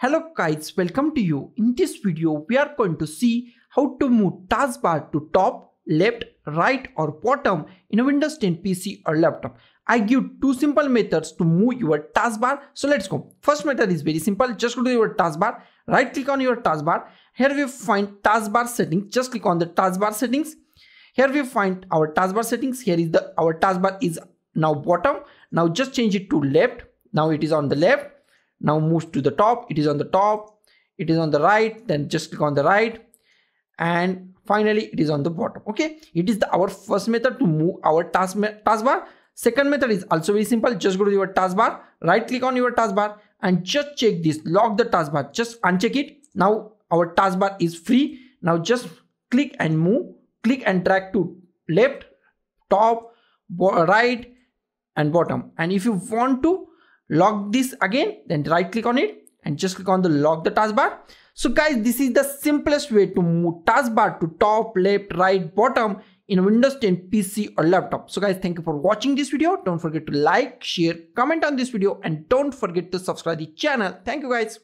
Hello guys, welcome to you. In this video, we are going to see how to move taskbar to top, left, right or bottom in a Windows 10 PC or laptop. I give two simple methods to move your taskbar. So let's go. First method is very simple. Just go to your taskbar, right click on your taskbar. Here we find taskbar settings. Just click on the taskbar settings. Here we find our taskbar settings. Here is the our taskbar is now bottom. Now just change it to left. Now it is on the left now moves to the top. It is on the top. It is on the right. Then just click on the right. And finally it is on the bottom. Okay? It is the our first method to move our task taskbar second method is also very simple. Just go to your taskbar right click on your taskbar and just check this. Lock the taskbar just uncheck it. Now our taskbar is free. Now just click and move. Click and drag to left top right and bottom. And if you want to lock this again then right click on it and just click on the lock the taskbar. So guys this is the simplest way to move taskbar to top left right bottom in windows 10 pc or laptop. So guys thank you for watching this video. Don't forget to like share comment on this video and don't forget to subscribe the channel. Thank you guys